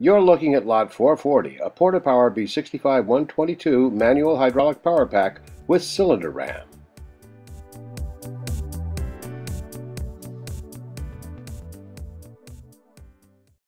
You're looking at Lot 440, a Porta Power B65 122 manual hydraulic power pack with cylinder ram.